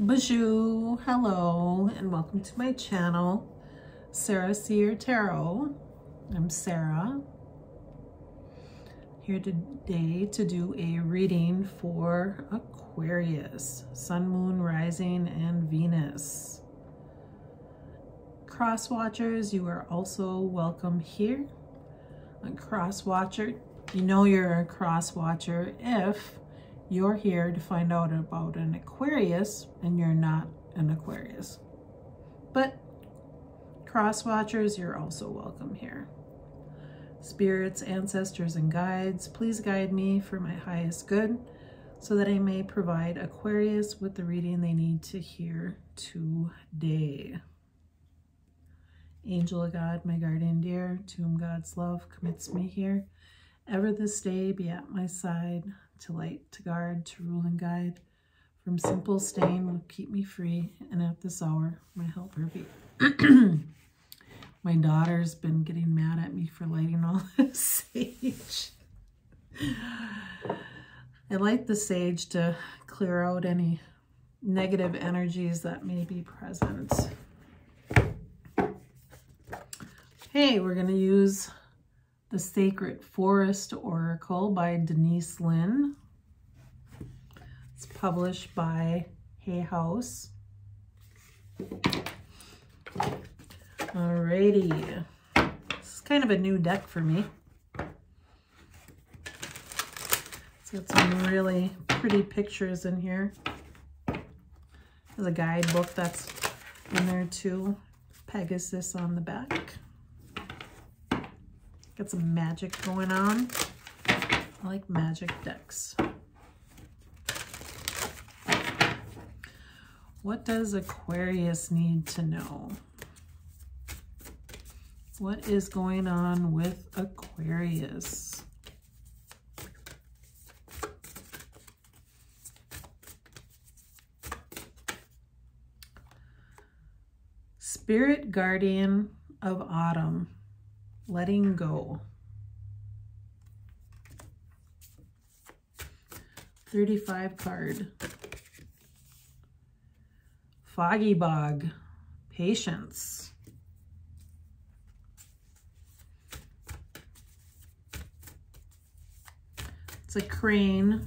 Bonjour, hello, and welcome to my channel, Sarah Seer Tarot. I'm Sarah, here today to do a reading for Aquarius, Sun, Moon, Rising, and Venus. Cross Watchers, you are also welcome here. A Cross Watcher, you know you're a Cross Watcher if you're here to find out about an Aquarius and you're not an Aquarius. But cross watchers, you're also welcome here. Spirits, ancestors, and guides, please guide me for my highest good so that I may provide Aquarius with the reading they need to hear today. Angel of God, my guardian dear, to whom God's love commits me here, ever this day be at my side, to light, to guard, to rule and guide. From simple stain will keep me free, and at this hour my helper be. my daughter's been getting mad at me for lighting all this sage. I light the sage to clear out any negative energies that may be present. Hey, we're going to use the Sacred Forest Oracle by Denise Linn. It's published by Hay House. Alrighty. This is kind of a new deck for me. It's got some really pretty pictures in here. There's a guidebook that's in there too. Pegasus on the back. Got some magic going on. I like magic decks. What does Aquarius need to know? What is going on with Aquarius? Spirit Guardian of Autumn letting go. 35 card. Foggy Bog, patience. It's a crane.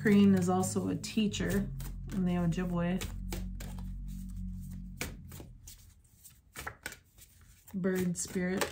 Crane is also a teacher in the Ojibwe. Bird spirit.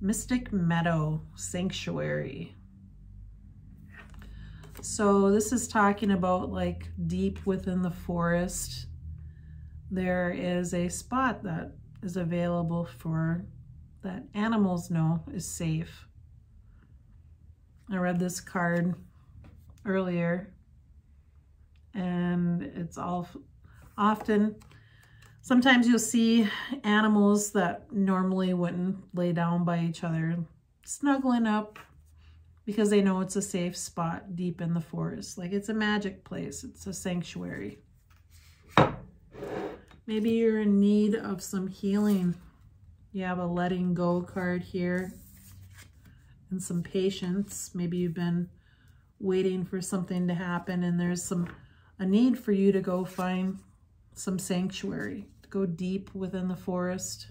Mystic Meadow Sanctuary. So this is talking about like deep within the forest. There is a spot that is available for that animals know is safe. I read this card earlier and it's all often Sometimes you'll see animals that normally wouldn't lay down by each other snuggling up because they know it's a safe spot deep in the forest. Like it's a magic place. It's a sanctuary. Maybe you're in need of some healing. You have a letting go card here and some patience. Maybe you've been waiting for something to happen and there's some a need for you to go find some sanctuary go deep within the forest.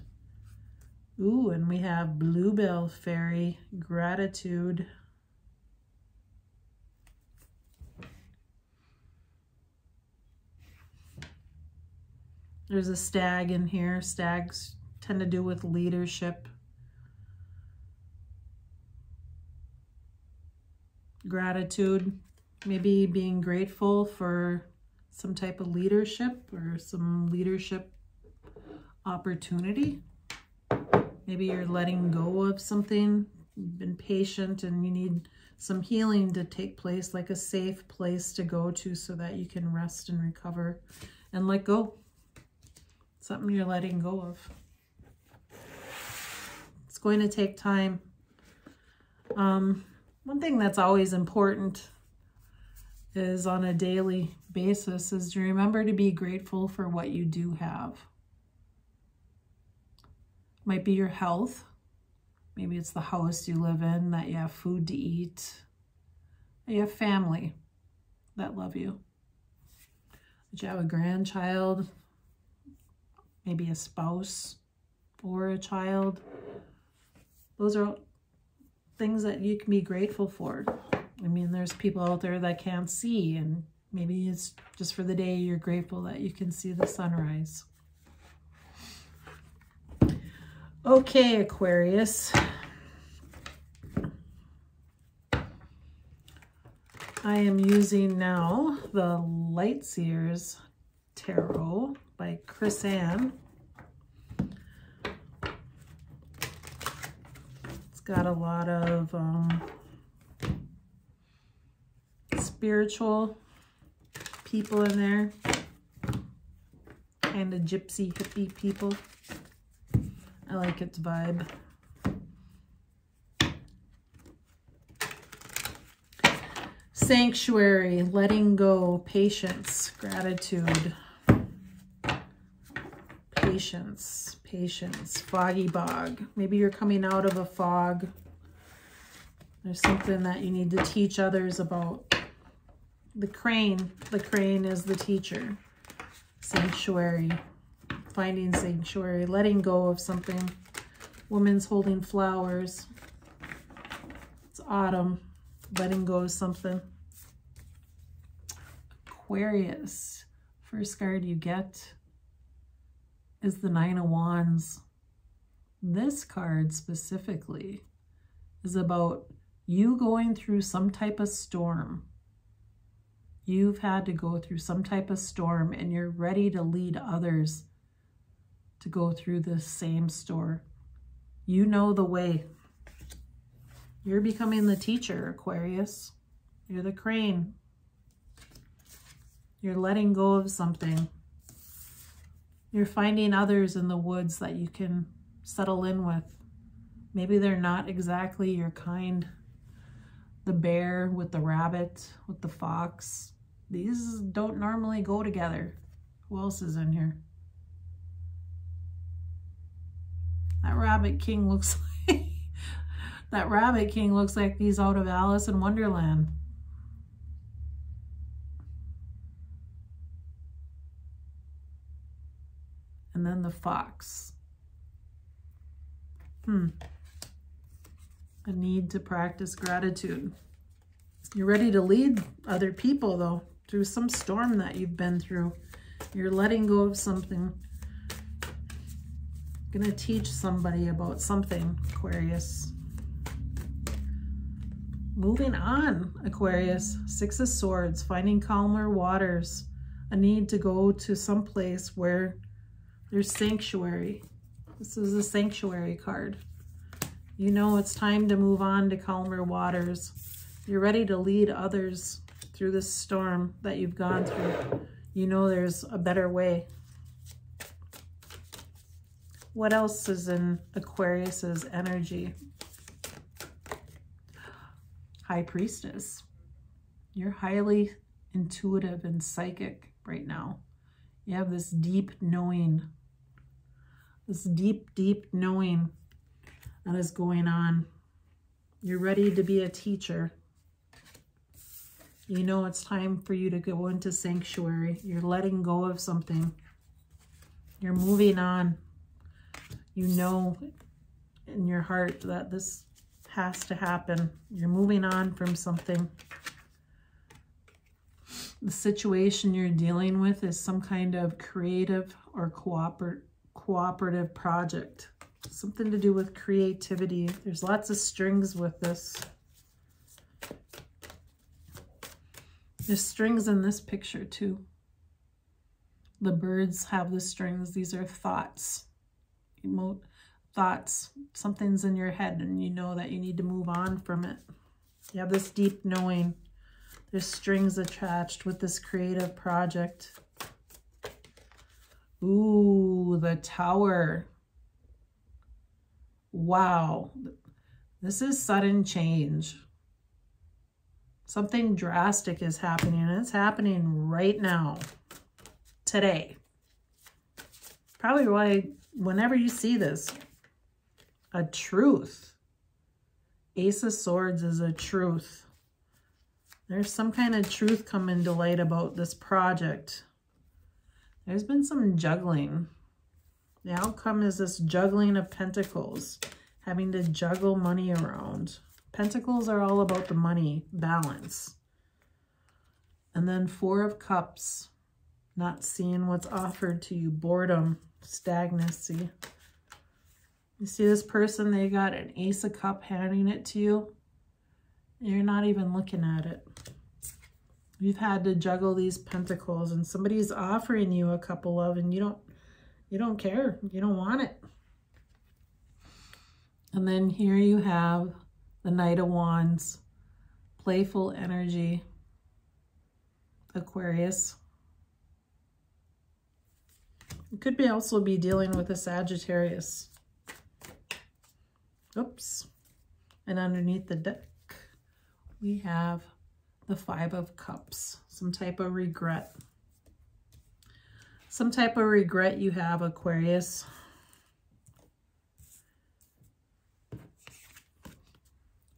Ooh, and we have Bluebell Fairy, Gratitude. There's a stag in here. Stags tend to do with leadership. Gratitude, maybe being grateful for some type of leadership or some leadership opportunity. Maybe you're letting go of something, you've been patient and you need some healing to take place, like a safe place to go to so that you can rest and recover and let go. Something you're letting go of. It's going to take time. Um, one thing that's always important is on a daily basis is to remember to be grateful for what you do have. Might be your health. Maybe it's the house you live in, that you have food to eat. You have family that love you. That you have a grandchild, maybe a spouse or a child. Those are things that you can be grateful for. I mean, there's people out there that can't see and maybe it's just for the day you're grateful that you can see the sunrise. Okay, Aquarius. I am using now the Light Seers Tarot by Chris-Anne. It's got a lot of um, spiritual people in there kind of gypsy hippie people. I like its vibe. Sanctuary, letting go, patience, gratitude, patience, patience, foggy bog. Maybe you're coming out of a fog. There's something that you need to teach others about. The crane, the crane is the teacher. Sanctuary finding sanctuary, letting go of something. Woman's holding flowers. It's autumn, letting go of something. Aquarius, first card you get is the Nine of Wands. This card specifically is about you going through some type of storm. You've had to go through some type of storm and you're ready to lead others to go through the same store. You know the way. You're becoming the teacher, Aquarius. You're the crane. You're letting go of something. You're finding others in the woods that you can settle in with. Maybe they're not exactly your kind. The bear with the rabbit, with the fox. These don't normally go together. Who else is in here? That Rabbit King looks like, that Rabbit King looks like he's out of Alice in Wonderland. And then the fox. Hmm. A need to practice gratitude. You're ready to lead other people, though, through some storm that you've been through. You're letting go of something going to teach somebody about something, Aquarius. Moving on, Aquarius. Six of Swords, finding calmer waters. A need to go to some place where there's sanctuary. This is a sanctuary card. You know it's time to move on to calmer waters. You're ready to lead others through this storm that you've gone through. You know there's a better way. What else is in Aquarius's energy? High Priestess. You're highly intuitive and psychic right now. You have this deep knowing, this deep, deep knowing that is going on. You're ready to be a teacher. You know it's time for you to go into sanctuary. You're letting go of something. You're moving on you know in your heart that this has to happen. You're moving on from something. The situation you're dealing with is some kind of creative or cooper cooperative project. Something to do with creativity. There's lots of strings with this. There's strings in this picture too. The birds have the strings. These are thoughts thoughts, something's in your head and you know that you need to move on from it. You have this deep knowing. There's strings attached with this creative project. Ooh, the tower. Wow. This is sudden change. Something drastic is happening and it's happening right now, today. Probably why whenever you see this, a truth. Ace of Swords is a truth. There's some kind of truth coming to light about this project. There's been some juggling. The outcome is this juggling of pentacles, having to juggle money around. Pentacles are all about the money balance. And then Four of Cups, not seeing what's offered to you, boredom, stagnancy. You see this person, they got an Ace of Cup handing it to you. You're not even looking at it. You've had to juggle these pentacles and somebody's offering you a couple of and you don't you don't care. You don't want it. And then here you have the Knight of Wands, playful energy, Aquarius. It could be also be dealing with a Sagittarius. Oops. And underneath the deck, we have the Five of Cups, some type of regret. Some type of regret you have, Aquarius.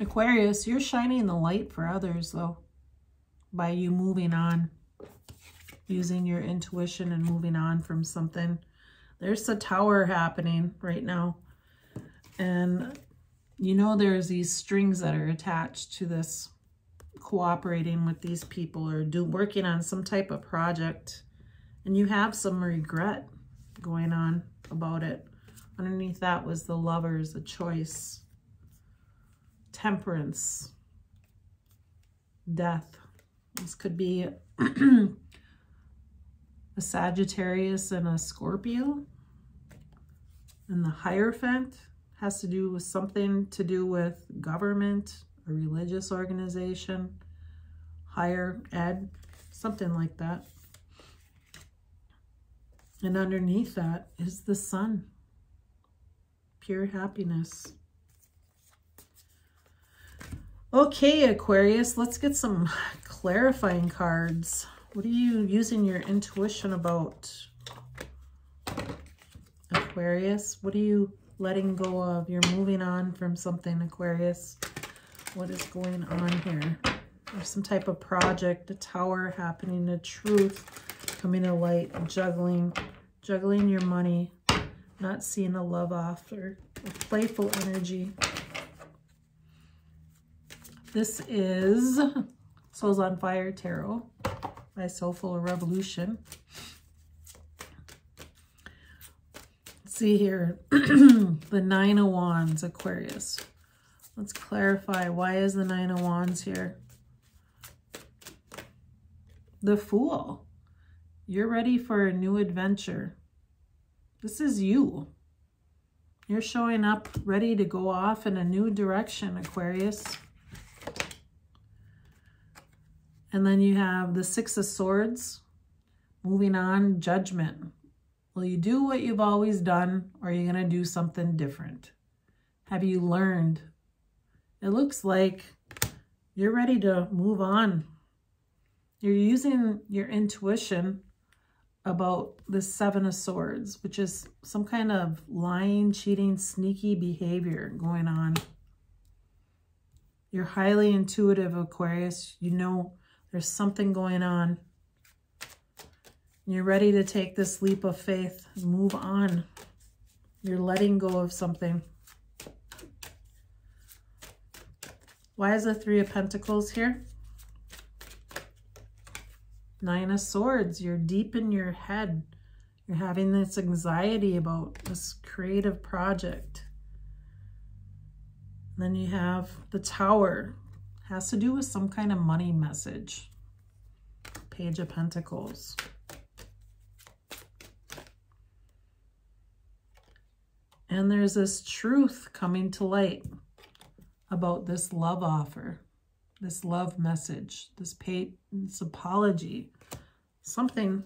Aquarius, you're shining the light for others, though, by you moving on, using your intuition and moving on from something. There's a tower happening right now. And you know there's these strings that are attached to this cooperating with these people or do working on some type of project and you have some regret going on about it. Underneath that was the lovers, a choice, temperance, death. This could be a Sagittarius and a Scorpio. And the Hierophant has to do with something to do with government, a religious organization, higher ed, something like that. And underneath that is the sun, pure happiness. Okay, Aquarius, let's get some clarifying cards. What are you using your intuition about? Aquarius, what are you letting go of? You're moving on from something, Aquarius. What is going on here? There's some type of project, a tower happening, a truth coming to light, juggling, juggling your money, not seeing a love offer, a playful energy. This is Souls on Fire Tarot by Soulful Revolution. Let's see here, the Nine of Wands, Aquarius. Let's clarify, why is the Nine of Wands here? The Fool. You're ready for a new adventure. This is you. You're showing up ready to go off in a new direction, Aquarius. And then you have the Six of Swords. Moving on, Judgment. Will you do what you've always done or are you going to do something different? Have you learned? It looks like you're ready to move on. You're using your intuition about the Seven of Swords, which is some kind of lying, cheating, sneaky behavior going on. You're highly intuitive, Aquarius. You know there's something going on. You're ready to take this leap of faith, move on. You're letting go of something. Why is the Three of Pentacles here? Nine of Swords, you're deep in your head. You're having this anxiety about this creative project. And then you have the Tower. Has to do with some kind of money message. Page of Pentacles. And there's this truth coming to light about this love offer this love message, this, pay, this apology, something.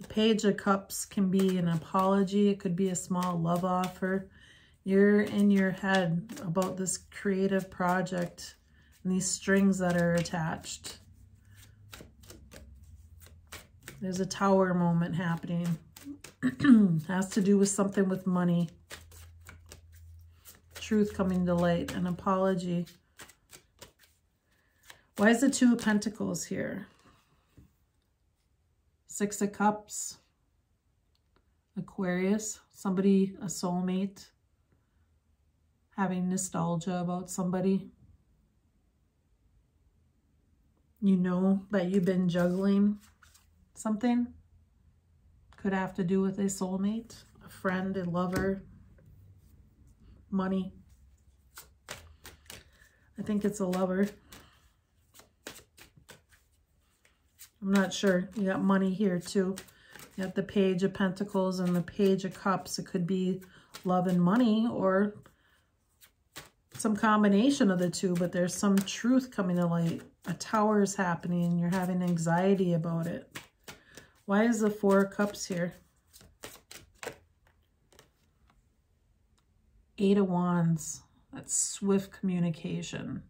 The Page of Cups can be an apology. It could be a small love offer. You're in your head about this creative project and these strings that are attached. There's a tower moment happening. has to do with something with money truth coming to light, an apology. Why is the Two of Pentacles here? Six of Cups. Aquarius. Somebody, a soulmate. Having nostalgia about somebody. You know that you've been juggling something. Could have to do with a soulmate, a friend, a lover, money. I think it's a lover. I'm not sure. You got money here too. You got the Page of Pentacles and the Page of Cups. It could be love and money or some combination of the two, but there's some truth coming to light. A tower is happening and you're having anxiety about it. Why is the Four Cups here? Eight of Wands. That's swift communication.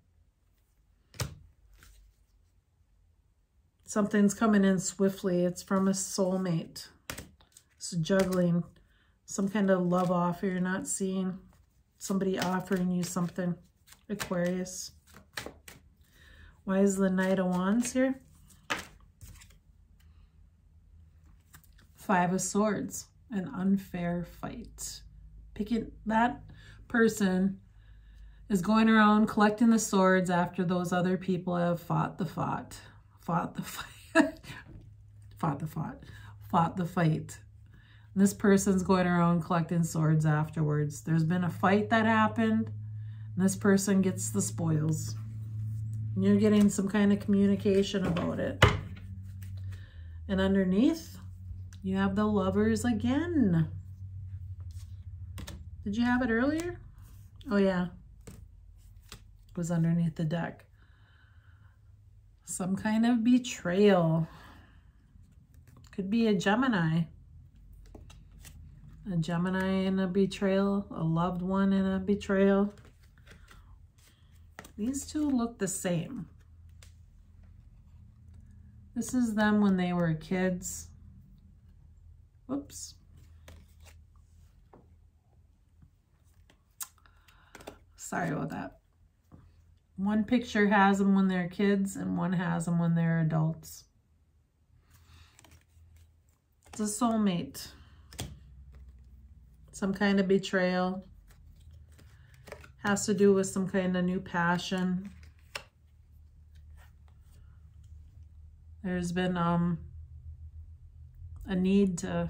Something's coming in swiftly. It's from a soulmate. It's juggling. Some kind of love offer you're not seeing. Somebody offering you something. Aquarius. Why is the Knight of Wands here? Five of Swords. An unfair fight. Picking that person is going around collecting the swords after those other people have fought the fought fought the fight, fought the fought, fought the fight. This person's going around collecting swords afterwards. There's been a fight that happened, and this person gets the spoils. And you're getting some kind of communication about it. And underneath, you have the lovers again. Did you have it earlier? Oh, yeah. It was underneath the deck some kind of betrayal. Could be a Gemini. A Gemini in a betrayal, a loved one in a betrayal. These two look the same. This is them when they were kids. Whoops. Sorry about that. One picture has them when they're kids and one has them when they're adults. It's a soulmate. Some kind of betrayal. Has to do with some kind of new passion. There's been um, a need to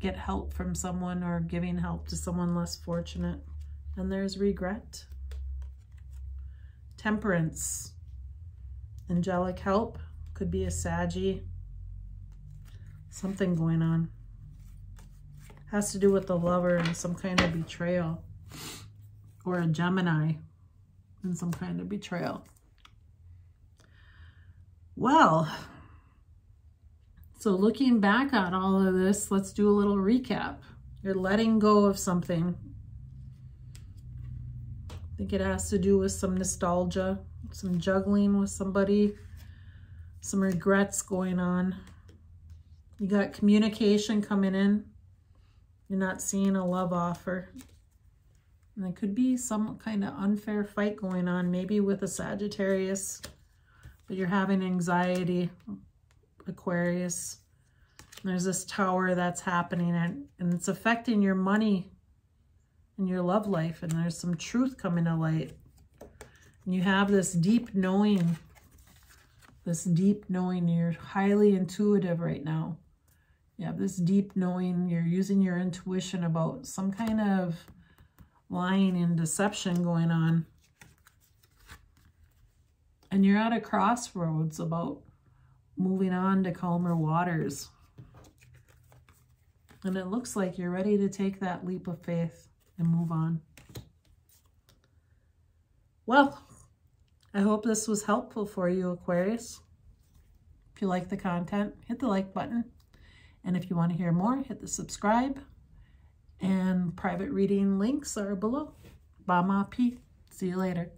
get help from someone or giving help to someone less fortunate. And there's regret. Temperance. Angelic help. Could be a Saggy. Something going on. Has to do with the lover and some kind of betrayal. Or a Gemini and some kind of betrayal. Well, so looking back on all of this, let's do a little recap. You're letting go of something I think it has to do with some nostalgia, some juggling with somebody, some regrets going on. You got communication coming in. You're not seeing a love offer. And there could be some kind of unfair fight going on, maybe with a Sagittarius, but you're having anxiety, Aquarius. There's this tower that's happening and, and it's affecting your money and your love life and there's some truth coming to light. And you have this deep knowing, this deep knowing, you're highly intuitive right now. You have this deep knowing, you're using your intuition about some kind of lying and deception going on. And you're at a crossroads about moving on to calmer waters. And it looks like you're ready to take that leap of faith and move on. Well, I hope this was helpful for you, Aquarius. If you like the content, hit the like button. And if you want to hear more, hit the subscribe. And private reading links are below. Bama P. See you later.